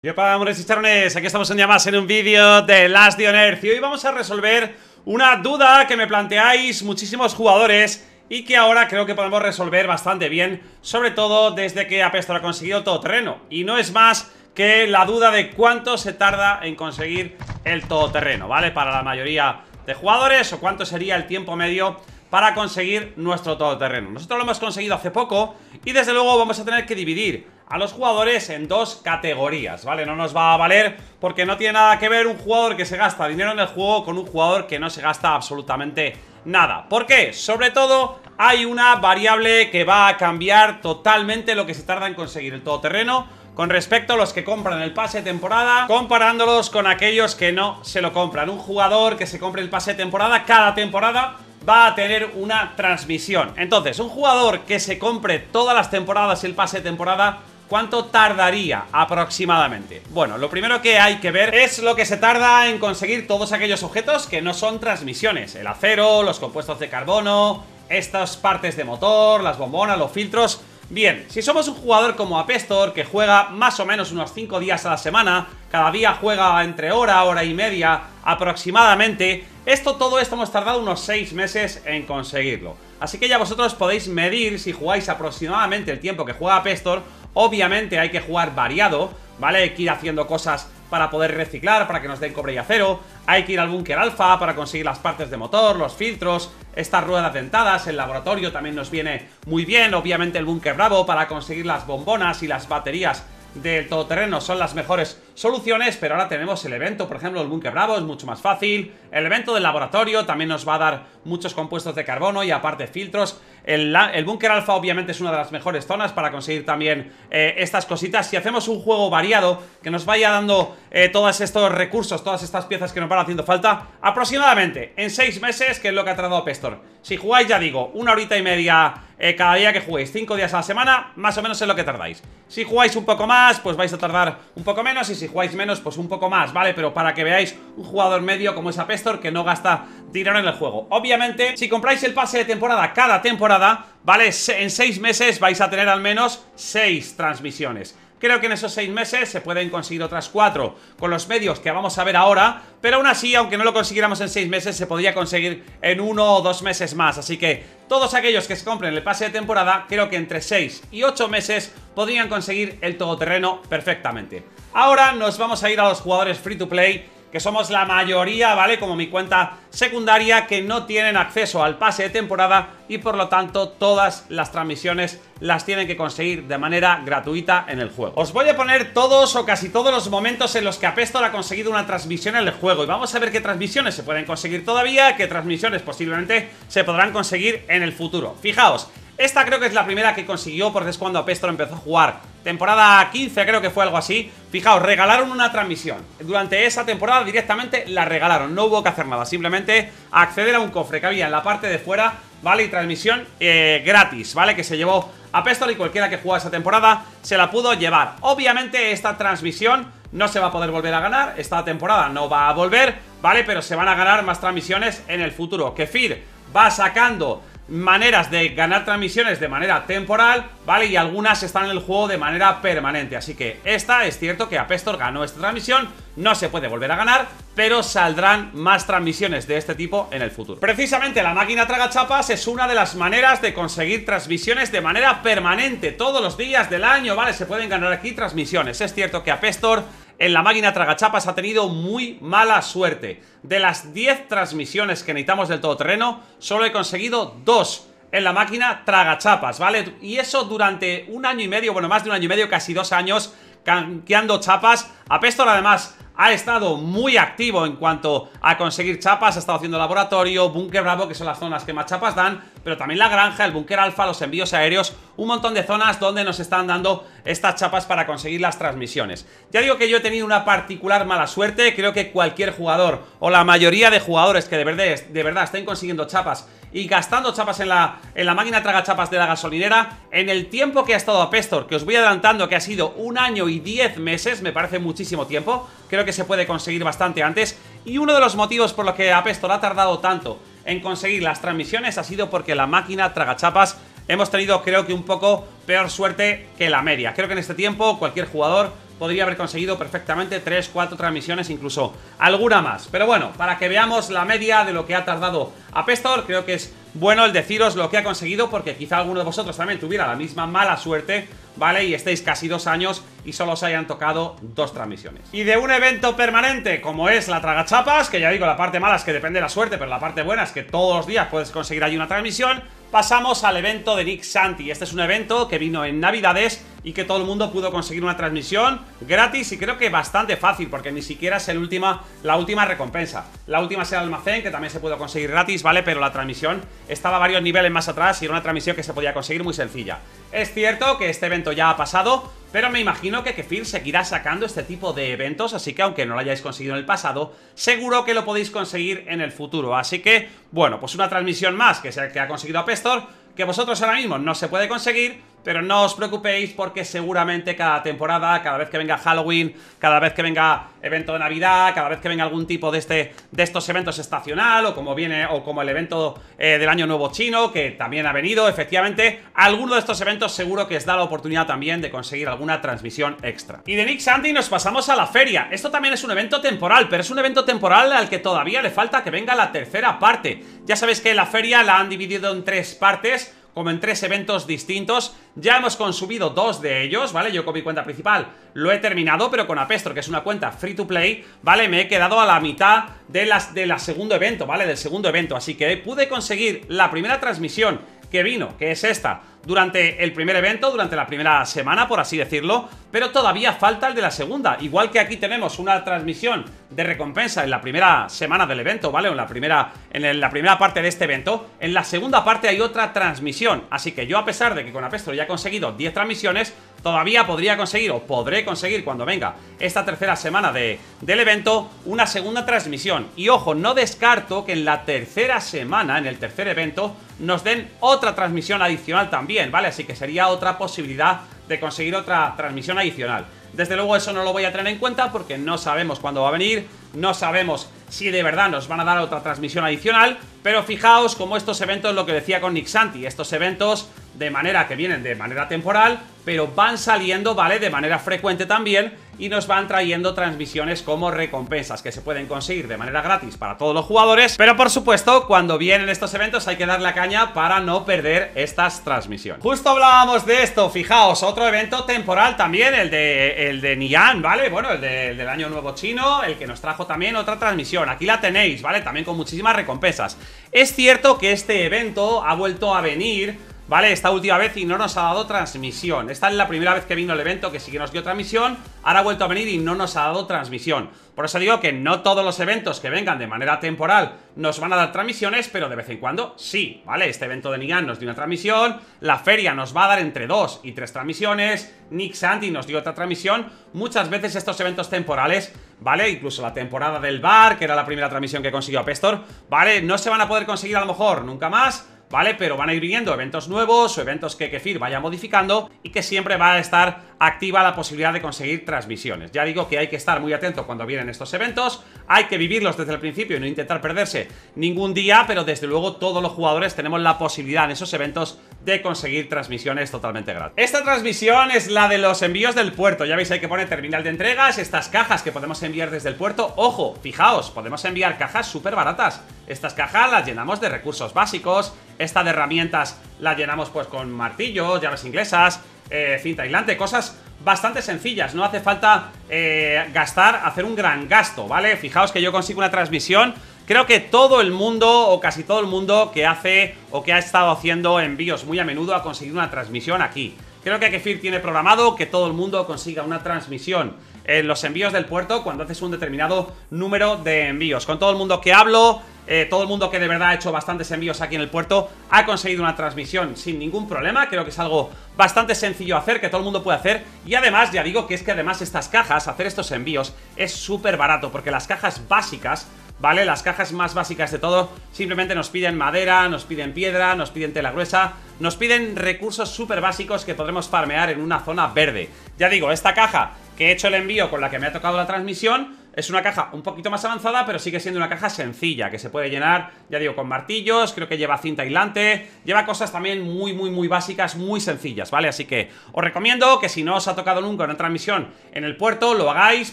¿Qué pasa, amores y? Aquí estamos un día más en un vídeo de Last Dioner Y hoy vamos a resolver una duda que me planteáis muchísimos jugadores Y que ahora creo que podemos resolver bastante bien Sobre todo desde que Apestor ha conseguido todoterreno Y no es más que la duda de cuánto se tarda en conseguir el todoterreno, ¿vale? Para la mayoría de jugadores o cuánto sería el tiempo medio para conseguir nuestro todoterreno Nosotros lo hemos conseguido hace poco y desde luego vamos a tener que dividir a los jugadores en dos categorías, ¿vale? No nos va a valer porque no tiene nada que ver un jugador que se gasta dinero en el juego con un jugador que no se gasta absolutamente nada. ¿Por qué? Sobre todo hay una variable que va a cambiar totalmente lo que se tarda en conseguir el todoterreno con respecto a los que compran el pase de temporada, comparándolos con aquellos que no se lo compran. Un jugador que se compre el pase de temporada cada temporada va a tener una transmisión. Entonces, un jugador que se compre todas las temporadas el pase de temporada ¿Cuánto tardaría aproximadamente? Bueno, lo primero que hay que ver es lo que se tarda en conseguir todos aquellos objetos que no son transmisiones. El acero, los compuestos de carbono, estas partes de motor, las bombonas, los filtros... Bien, si somos un jugador como Apestor que juega más o menos unos 5 días a la semana, cada día juega entre hora, hora y media aproximadamente, esto, todo esto hemos tardado unos 6 meses en conseguirlo. Así que ya vosotros podéis medir si jugáis aproximadamente el tiempo que juega Apestor Obviamente hay que jugar variado, ¿vale? Hay que ir haciendo cosas para poder reciclar, para que nos den cobre y acero. Hay que ir al búnker alfa para conseguir las partes de motor, los filtros Estas ruedas dentadas, el laboratorio también nos viene muy bien. Obviamente el búnker bravo para conseguir las bombonas y las baterías del todoterreno son las mejores soluciones, pero ahora tenemos el evento, por ejemplo, el búnker bravo es mucho más fácil, el evento del laboratorio también nos va a dar muchos compuestos de carbono y aparte filtros, el, búnker alfa obviamente es una de las mejores zonas para conseguir también eh, estas cositas, si hacemos un juego variado que nos vaya dando eh, todos estos recursos, todas estas piezas que nos van haciendo falta, aproximadamente en 6 meses, que es lo que ha tardado Pestor, si jugáis ya digo, una horita y media eh, cada día que juguéis, 5 días a la semana, más o menos es lo que tardáis. Si jugáis un poco más, pues vais a tardar un poco menos y si jugáis menos, pues un poco más, ¿vale? Pero para que veáis un jugador medio como es Apestor que no gasta dinero en el juego. Obviamente, si compráis el pase de temporada cada temporada, ¿vale? En 6 meses vais a tener al menos 6 transmisiones. Creo que en esos seis meses se pueden conseguir otras cuatro con los medios que vamos a ver ahora, pero aún así, aunque no lo consiguiéramos en seis meses, se podría conseguir en uno o dos meses más. Así que todos aquellos que se compren el pase de temporada, creo que entre seis y ocho meses podrían conseguir el todoterreno perfectamente. Ahora nos vamos a ir a los jugadores free to play que somos la mayoría, ¿vale? Como mi cuenta secundaria, que no tienen acceso al pase de temporada y por lo tanto todas las transmisiones las tienen que conseguir de manera gratuita en el juego. Os voy a poner todos o casi todos los momentos en los que Apestor ha conseguido una transmisión en el juego y vamos a ver qué transmisiones se pueden conseguir todavía, qué transmisiones posiblemente se podrán conseguir en el futuro. Fijaos, esta creo que es la primera que consiguió porque es cuando Apestor empezó a jugar. Temporada 15 creo que fue algo así. Fijaos, regalaron una transmisión. Durante esa temporada directamente la regalaron. No hubo que hacer nada. Simplemente acceder a un cofre que había en la parte de fuera, ¿vale? Y transmisión eh, gratis, ¿vale? Que se llevó a Pestor y cualquiera que jugaba esa temporada se la pudo llevar. Obviamente esta transmisión no se va a poder volver a ganar. Esta temporada no va a volver, ¿vale? Pero se van a ganar más transmisiones en el futuro. Kefir va sacando maneras de ganar transmisiones de manera temporal, ¿vale? Y algunas están en el juego de manera permanente. Así que esta es cierto que Apestor ganó esta transmisión, no se puede volver a ganar, pero saldrán más transmisiones de este tipo en el futuro. Precisamente la máquina traga chapas es una de las maneras de conseguir transmisiones de manera permanente, todos los días del año, ¿vale? Se pueden ganar aquí transmisiones. Es cierto que Apestor en la máquina tragachapas ha tenido muy mala suerte. De las 10 transmisiones que necesitamos del todoterreno, solo he conseguido 2 en la máquina tragachapas, ¿vale? Y eso durante un año y medio, bueno, más de un año y medio, casi dos años, canqueando chapas. Apestor además ha estado muy activo en cuanto a conseguir chapas, ha estado haciendo laboratorio, búnker bravo, que son las zonas que más chapas dan, pero también la granja, el búnker alfa, los envíos aéreos, un montón de zonas donde nos están dando estas chapas para conseguir las transmisiones. Ya digo que yo he tenido una particular mala suerte, creo que cualquier jugador o la mayoría de jugadores que de verdad, de verdad estén consiguiendo chapas y gastando chapas en la, en la máquina traga chapas de la gasolinera, en el tiempo que ha estado Apestor, que os voy adelantando que ha sido un año y diez meses, me parece muchísimo tiempo, creo que se puede conseguir bastante antes, y uno de los motivos por los que Apestor ha tardado tanto en conseguir las transmisiones ha sido porque la máquina traga chapas hemos tenido creo que un poco peor suerte que la media. Creo que en este tiempo cualquier jugador podría haber conseguido perfectamente 3, 4 transmisiones, incluso alguna más. Pero bueno, para que veamos la media de lo que ha tardado a Pestor, creo que es bueno el deciros lo que ha conseguido porque quizá alguno de vosotros también tuviera la misma mala suerte, ¿vale? Y estéis casi dos años y solo os hayan tocado dos transmisiones. Y de un evento permanente como es la Tragachapas, que ya digo, la parte mala es que depende de la suerte, pero la parte buena es que todos los días puedes conseguir ahí una transmisión, pasamos al evento de Nick Santi. Este es un evento que vino en Navidades y que todo el mundo pudo conseguir una transmisión gratis y creo que bastante fácil porque ni siquiera es el última, la última recompensa. La última es el almacén que también se pudo conseguir gratis, ¿vale? Pero la transmisión estaba varios niveles más atrás y era una transmisión que se podía conseguir muy sencilla. Es cierto que este evento ya ha pasado, pero me imagino que Kefir seguirá sacando este tipo de eventos, así que aunque no lo hayáis conseguido en el pasado, seguro que lo podéis conseguir en el futuro. Así que, bueno, pues una transmisión más que, se, que ha conseguido Pestor, que vosotros ahora mismo no se puede conseguir, pero no os preocupéis porque seguramente cada temporada, cada vez que venga Halloween, cada vez que venga evento de Navidad, cada vez que venga algún tipo de, este, de estos eventos estacional o como viene o como el evento eh, del Año Nuevo Chino, que también ha venido, efectivamente, alguno de estos eventos seguro que os da la oportunidad también de conseguir alguna transmisión extra. Y de Nick Sandy nos pasamos a la feria. Esto también es un evento temporal, pero es un evento temporal al que todavía le falta que venga la tercera parte. Ya sabéis que la feria la han dividido en tres partes, como en tres eventos distintos. Ya hemos consumido dos de ellos, ¿vale? Yo con mi cuenta principal lo he terminado, pero con Apestro, que es una cuenta free to play, ¿vale? Me he quedado a la mitad de las, de la segundo evento, ¿vale? Del segundo evento, así que pude conseguir la primera transmisión que vino, que es esta, durante el primer evento, durante la primera semana, por así decirlo, pero todavía falta el de la segunda. Igual que aquí tenemos una transmisión de recompensa en la primera semana del evento, ¿vale? En la primera, en la primera parte de este evento, en la segunda parte hay otra transmisión. Así que yo, a pesar de que con Apestro ya he conseguido 10 transmisiones, todavía podría conseguir, o podré conseguir cuando venga esta tercera semana de, del evento, una segunda transmisión. Y ojo, no descarto que en la tercera semana, en el tercer evento, nos den otra transmisión adicional también, ¿vale? Así que sería otra posibilidad de conseguir otra transmisión adicional. Desde luego eso no lo voy a tener en cuenta porque no sabemos cuándo va a venir, no sabemos si de verdad nos van a dar otra transmisión adicional, pero fijaos como estos eventos, lo que decía con Nick Santi, estos eventos de manera que vienen de manera temporal, pero van saliendo, ¿vale? De manera frecuente también y nos van trayendo transmisiones como recompensas que se pueden conseguir de manera gratis para todos los jugadores, pero por supuesto, cuando vienen estos eventos hay que dar la caña para no perder estas transmisiones. Justo hablábamos de esto, fijaos, otro evento temporal también, el de, el de Nian, ¿vale? Bueno, el, el del Año Nuevo Chino, el que nos trajo también otra transmisión, aquí la tenéis, ¿vale? También con muchísimas recompensas. Es cierto que este evento ha vuelto a venir ¿Vale? Esta última vez y no nos ha dado transmisión Esta es la primera vez que vino el evento que sí que nos dio transmisión Ahora ha vuelto a venir y no nos ha dado transmisión Por eso digo que no todos los eventos que vengan de manera temporal Nos van a dar transmisiones, pero de vez en cuando sí ¿Vale? Este evento de Nigan nos dio una transmisión La feria nos va a dar entre dos y tres transmisiones Nick Santi nos dio otra transmisión Muchas veces estos eventos temporales ¿Vale? Incluso la temporada del bar, que era la primera transmisión que consiguió Pestor ¿Vale? No se van a poder conseguir a lo mejor nunca más ¿vale? Pero van a ir viniendo eventos nuevos o eventos que Kefir vaya modificando y que siempre va a estar activa la posibilidad de conseguir transmisiones. Ya digo que hay que estar muy atento cuando vienen estos eventos, hay que vivirlos desde el principio y no intentar perderse ningún día, pero desde luego todos los jugadores tenemos la posibilidad en esos eventos de conseguir transmisiones totalmente gratis. Esta transmisión es la de los envíos del puerto, ya veis hay que poner terminal de entregas, estas cajas que podemos enviar desde el puerto, ojo, fijaos, podemos enviar cajas súper baratas, estas cajas las llenamos de recursos básicos, esta de herramientas la llenamos pues con martillos, llaves inglesas, eh, cinta aislante, cosas bastante sencillas, no hace falta eh, gastar, hacer un gran gasto, ¿vale? Fijaos que yo consigo una transmisión Creo que todo el mundo, o casi todo el mundo que hace o que ha estado haciendo envíos muy a menudo ha conseguido una transmisión aquí. Creo que Kefir tiene programado que todo el mundo consiga una transmisión en los envíos del puerto cuando haces un determinado número de envíos. Con todo el mundo que hablo, eh, todo el mundo que de verdad ha hecho bastantes envíos aquí en el puerto ha conseguido una transmisión sin ningún problema. Creo que es algo bastante sencillo hacer, que todo el mundo puede hacer. Y además, ya digo que es que además estas cajas, hacer estos envíos, es súper barato, porque las cajas básicas ¿vale? Las cajas más básicas de todo simplemente nos piden madera, nos piden piedra, nos piden tela gruesa, nos piden recursos súper básicos que podremos farmear en una zona verde. Ya digo, esta caja que he hecho el envío con la que me ha tocado la transmisión, Es una caja un poquito más avanzada, pero sigue siendo una caja sencilla, que se puede llenar, ya digo, con martillos, creo que lleva cinta aislante, lleva cosas también muy, muy, muy básicas, muy sencillas, ¿vale? Así que os recomiendo que si no os ha tocado nunca una transmisión en el puerto, lo hagáis,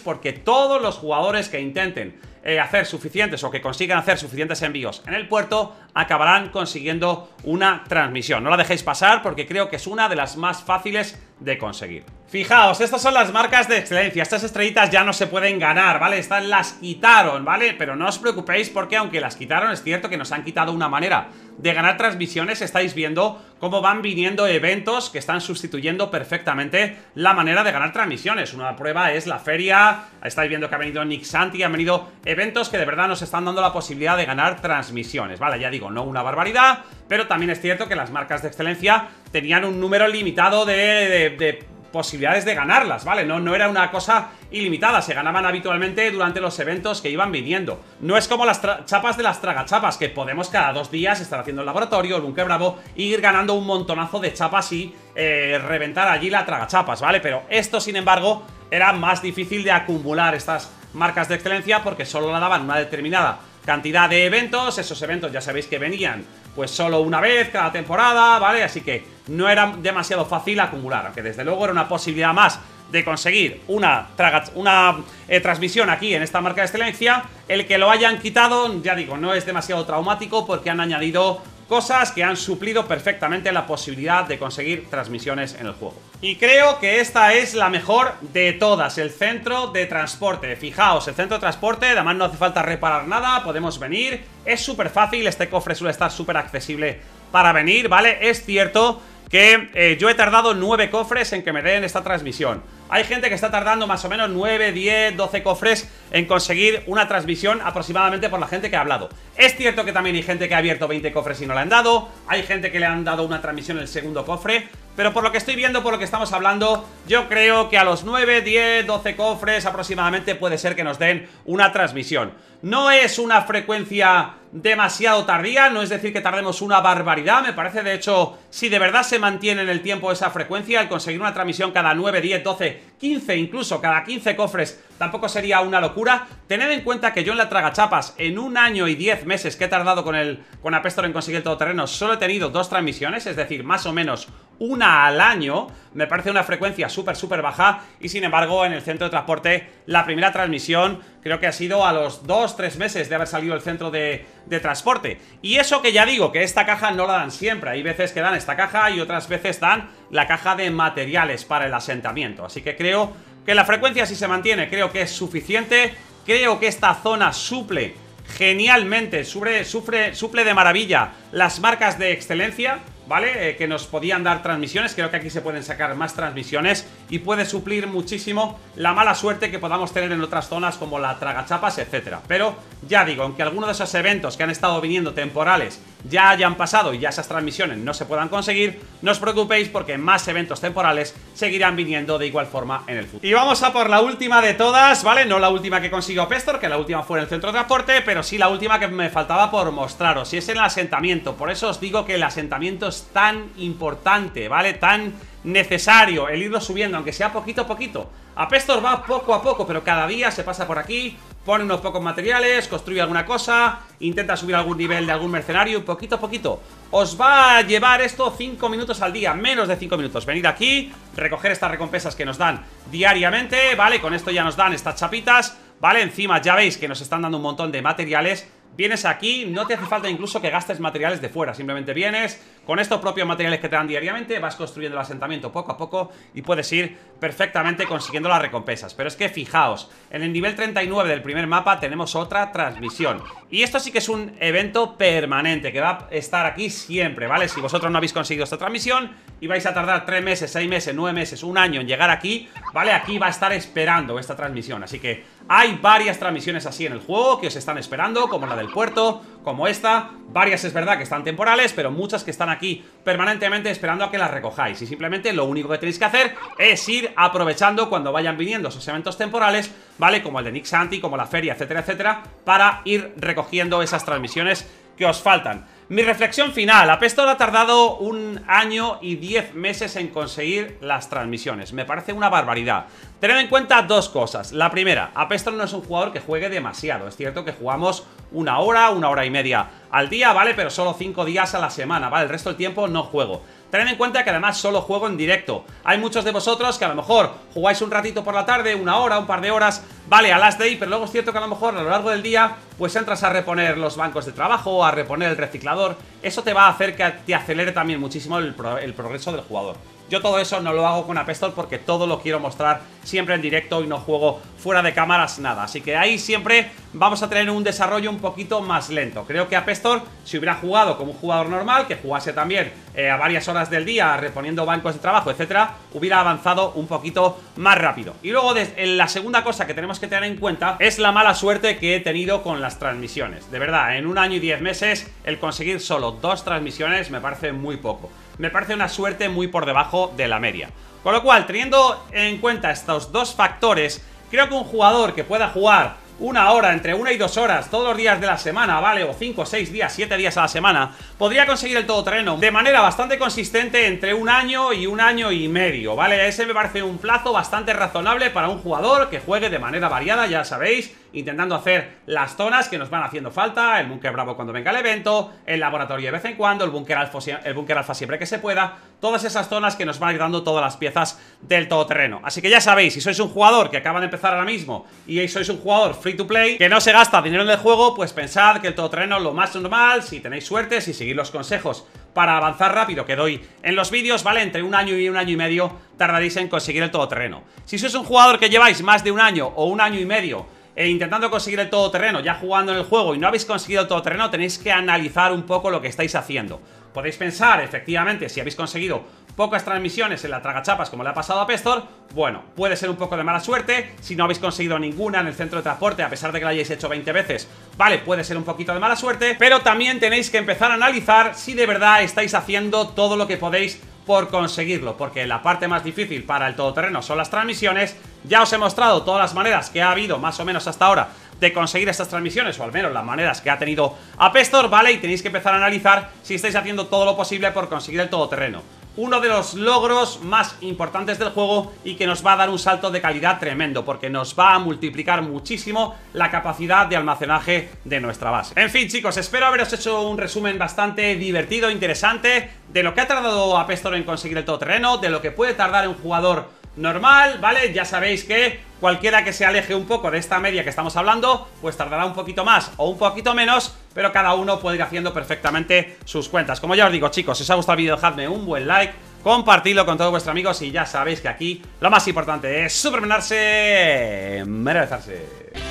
porque todos los jugadores que intenten eh, hacer suficientes o que consigan hacer suficientes envíos en el puerto, acabarán consiguiendo una transmisión. No la dejéis pasar porque creo que es una de las más fáciles de conseguir. Fijaos, estas son las marcas de excelencia. Estas estrellitas ya no se pueden ganar, ¿vale? Estas las quitaron, ¿vale? Pero no os preocupéis porque aunque las quitaron Es cierto que nos han quitado una manera de ganar transmisiones. Estáis viendo cómo van viniendo eventos Que están sustituyendo perfectamente la manera de ganar transmisiones. Una prueba es la feria. Estáis viendo que ha venido Nick Santi Han venido eventos que de verdad nos están dando la posibilidad de ganar transmisiones Vale, ya digo, no una barbaridad Pero también es cierto que las marcas de excelencia Tenían un número limitado de, de posibilidades de ganarlas, ¿vale? No, no era una cosa ilimitada, se ganaban habitualmente durante los eventos que iban viniendo. No es como las chapas de las tragachapas, que podemos cada dos días estar haciendo el laboratorio, el bunker bravo, e ir ganando un montonazo de chapas y eh, reventar allí la tragachapas, ¿vale? Pero esto, sin embargo, era más difícil de acumular estas marcas de excelencia porque solo la daban una determinada cantidad de eventos, esos eventos ya sabéis que venían pues solo una vez cada temporada, ¿vale? Así que no era demasiado fácil acumular, aunque desde luego era una posibilidad más de conseguir una, una eh, transmisión aquí en esta marca de excelencia. El que lo hayan quitado, ya digo, no es demasiado traumático porque han añadido Cosas que han suplido perfectamente la posibilidad de conseguir transmisiones en el juego. Y creo que esta es la mejor de todas, el centro de transporte. Fijaos, el centro de transporte, además no hace falta reparar nada, podemos venir. Es súper fácil, este cofre suele estar súper accesible para venir, ¿vale? Es cierto que eh, yo he tardado nueve cofres en que me den esta transmisión. Hay gente que está tardando más o menos 9, 10, 12 cofres en conseguir una transmisión aproximadamente por la gente que ha hablado. Es cierto que también hay gente que ha abierto 20 cofres y no le han dado, hay gente que le han dado una transmisión en el segundo cofre, pero por lo que estoy viendo, por lo que estamos hablando, yo creo que a los 9, 10, 12 cofres aproximadamente puede ser que nos den una transmisión. No es una frecuencia demasiado tardía, no es decir que tardemos una barbaridad, me parece de hecho, si de verdad se mantiene en el tiempo esa frecuencia, el conseguir una transmisión cada 9, 10, 12, 15 incluso, cada 15 cofres, tampoco sería una locura. Tened en cuenta que yo en la Tragachapas, en un año y 10 meses que he tardado con el con Apestor en conseguir el todoterreno, solo he tenido dos transmisiones, es decir, más o menos una al año, me parece una frecuencia súper, súper baja y sin embargo en el centro de transporte la primera transmisión creo que ha sido a los 2-3 meses de haber salido el centro de, de, transporte. Y eso que ya digo, que esta caja no la dan siempre, hay veces que dan esta caja y otras veces dan la caja de materiales para el asentamiento. Así que creo que la frecuencia si se mantiene, creo que es suficiente, creo que esta zona suple genialmente, sufre, sufre, suple de maravilla las marcas de excelencia ¿vale? Eh, que nos podían dar transmisiones, creo que aquí se pueden sacar más transmisiones y puede suplir muchísimo la mala suerte que podamos tener en otras zonas como la tragachapas, etcétera. Pero ya digo, aunque alguno de esos eventos que han estado viniendo temporales ya hayan pasado y ya esas transmisiones no se puedan conseguir, no os preocupéis porque más eventos temporales seguirán viniendo de igual forma en el futuro. Y vamos a por la última de todas, ¿vale? No la última que consiguió Pestor, que la última fue en el centro de transporte, pero sí la última que me faltaba por mostraros, y es en el asentamiento. Por eso os digo que el asentamiento es tan importante, ¿vale? Tan necesario el irlo subiendo, aunque sea poquito a poquito. Apestor va poco a poco, pero cada día se pasa por aquí, pone unos pocos materiales, construye alguna cosa, intenta subir algún nivel de algún mercenario, poquito a poquito. Os va a llevar esto 5 minutos al día, menos de 5 minutos. Venid aquí, recoger estas recompensas que nos dan diariamente, ¿vale? Con esto ya nos dan estas chapitas, ¿vale? Encima ya veis que nos están dando un montón de materiales Vienes aquí, no te hace falta incluso que gastes materiales de fuera, simplemente vienes con estos propios materiales que te dan diariamente, vas construyendo el asentamiento poco a poco y puedes ir perfectamente consiguiendo las recompensas. Pero es que fijaos, en el nivel 39 del primer mapa tenemos otra transmisión. Y esto sí que es un evento permanente, que va a estar aquí siempre, ¿vale? Si vosotros no habéis conseguido esta transmisión y vais a tardar 3 meses, 6 meses, 9 meses, un año en llegar aquí, ¿vale? Aquí va a estar esperando esta transmisión, así que hay varias transmisiones así en el juego que os están esperando, como la del puerto, como esta. Varias es verdad que están temporales, pero muchas que están aquí permanentemente esperando a que las recojáis. Y simplemente lo único que tenéis que hacer es ir aprovechando cuando vayan viniendo esos eventos temporales, ¿vale? Como el de Nick Santi, como la feria, etcétera, etcétera, para ir recogiendo esas transmisiones que os faltan. Mi reflexión final, Apestor ha tardado un año y diez meses en conseguir las transmisiones, me parece una barbaridad. Tened en cuenta dos cosas, la primera, Apestor no es un jugador que juegue demasiado, es cierto que jugamos una hora, una hora y media al día, ¿vale? Pero solo cinco días a la semana, ¿vale? El resto del tiempo no juego. Tened en cuenta que además solo juego en directo. Hay muchos de vosotros que a lo mejor jugáis un ratito por la tarde, una hora, un par de horas, vale, a last day, pero luego es cierto que a lo mejor a lo largo del día, pues entras a reponer los bancos de trabajo, a reponer el reciclador. Eso te va a hacer que te acelere también muchísimo el progreso del jugador. Yo todo eso no lo hago con Apestol porque todo lo quiero mostrar siempre en directo y no juego fuera de cámaras nada. Así que ahí siempre vamos a tener un desarrollo un poquito más lento. Creo que Apestor, si hubiera jugado como un jugador normal, que jugase también eh, a varias horas del día reponiendo bancos de trabajo, etcétera, hubiera avanzado un poquito más rápido. Y luego la segunda cosa que tenemos que tener en cuenta es la mala suerte que he tenido con las transmisiones. De verdad, en un año y diez meses, el conseguir solo dos transmisiones me parece muy poco me parece una suerte muy por debajo de la media. Con lo cual, teniendo en cuenta estos dos factores, creo que un jugador que pueda jugar una hora, entre una y dos horas, todos los días de la semana, ¿vale? O cinco, seis días, siete días a la semana, podría conseguir el todoterreno de manera bastante consistente entre un año y un año y medio, ¿vale? Ese me parece un plazo bastante razonable para un jugador que juegue de manera variada, ya sabéis, intentando hacer las zonas que nos van haciendo falta, el búnker bravo cuando venga el evento, el laboratorio de vez en cuando, el búnker alfa, el alfa siempre que se pueda, todas esas zonas que nos van dando todas las piezas del todoterreno. Así que ya sabéis, si sois un jugador que acaba de empezar ahora mismo y sois un jugador free to play, que no se gasta dinero en el juego, pues pensad que el todoterreno lo más normal, si tenéis suerte, si seguís los consejos para avanzar rápido que doy en los vídeos, ¿vale? Entre un año y un año y medio tardaréis en conseguir el todoterreno. Si sois un jugador que lleváis más de un año o un año y medio e intentando conseguir el todoterreno, ya jugando en el juego y no habéis conseguido el todoterreno, tenéis que analizar un poco lo que estáis haciendo. Podéis pensar, efectivamente, si habéis conseguido pocas transmisiones en la tragachapas como le ha pasado a Pestor, bueno, puede ser un poco de mala suerte, si no habéis conseguido ninguna en el centro de transporte, a pesar de que la hayáis hecho 20 veces, vale, puede ser un poquito de mala suerte, pero también tenéis que empezar a analizar si de verdad estáis haciendo todo lo que podéis por conseguirlo, porque la parte más difícil para el todoterreno son las transmisiones. Ya os he mostrado todas las maneras que ha habido más o menos hasta ahora de conseguir estas transmisiones, o al menos las maneras que ha tenido Apestor, ¿vale? Y tenéis que empezar a analizar si estáis haciendo todo lo posible por conseguir el todoterreno uno de los logros más importantes del juego y que nos va a dar un salto de calidad tremendo, porque nos va a multiplicar muchísimo la capacidad de almacenaje de nuestra base. En fin, chicos, espero haberos hecho un resumen bastante divertido, interesante, de lo que ha tardado a Pestor en conseguir el todoterreno, de lo que puede tardar un jugador normal, ¿vale? Ya sabéis que cualquiera que se aleje un poco de esta media que estamos hablando, pues tardará un poquito más o un poquito menos, pero cada uno puede ir haciendo perfectamente sus cuentas. Como ya os digo, chicos, si os ha gustado el vídeo, dejadme un buen like, compartidlo con todos vuestros amigos y ya sabéis que aquí lo más importante es supermenarse, merecerse.